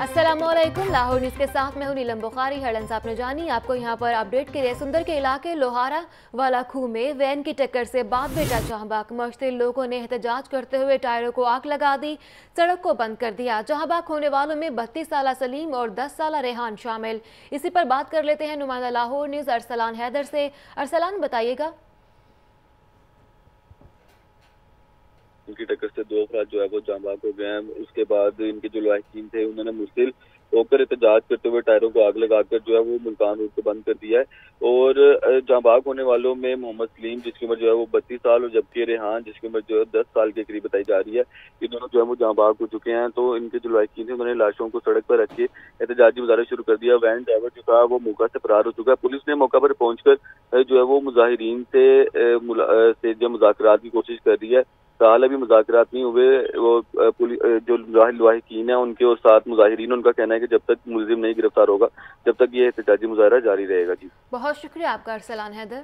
السلام علیکم، لاہور نیوز کے ساتھ میں ہوں نیلم بخاری ہیڈن صاحب نے جانی۔ آپ کو یہاں پر اپڈیٹ کے لیے سندر کے علاقے لوہارا والا کھو میں وین کی ٹکر سے باپ بیٹا جہاں باغ مشتل لوگوں نے احتجاج کرتے ہوئے ٹائروں کو آگ لگا دی، سڑک کو بند کر دیا۔ جہاں باغ ہونے والوں میں بتیس سالہ سلیم اور دس سالہ ریحان شامل۔ اسی پر بات کر لیتے ہیں نمائندہ لاہور نیوز ارسلان حیدر سے۔ ارسلان، بتائیے گا۔ ان کی ٹکر سے دو افراد جو ہے وہ جام باغ ہو گئے ہیں۔ اس کے بعد ان کے جو لواحقین تھے، انہوں نے مشکل ہو کر احتجاج کرتے ہوئے ٹائروں کو آگ لگا کر جو ہے وہ ملتان روڈ کو بند کر دیا ہے۔ اور جہاں باغ ہونے والوں میں محمد سلیم، جس کی عمر جو ہے وہ بتیس سال، اور جبکہ ریحان، جس کی عمر جو ہے دس سال کے قریب بتائی جا رہی ہے، یہ دونوں جو ہے وہ جہاں باغ ہو چکے ہیں۔ تو ان کے جو لواحقین تھے، انہوں نے لاشوں کو سڑک پر رکھ کے احتجاجی مظاہرہ شروع کر دیا وین ڈرائیور جو تھا وہ موقع سے فرار ہو چکا ہے۔ پولیس نے موقع پر پہنچ کر جو ہے وہ مظاہرین سے جو مذاکرات کی کوشش کر رہی ہے۔ سال ابھی مذاکرات نہیں ہوئے، وہ جو لواحقین ہیں، ان کے اور ساتھ مظاہرین، ان کا کہنا ہے کہ جب تک ملزم نہیں گرفتار ہوگا، جب تک یہ احتجاجی مظاہرہ جاری رہے گا جی۔ بہت شکریہ آپ کا، ارسلان حیدر۔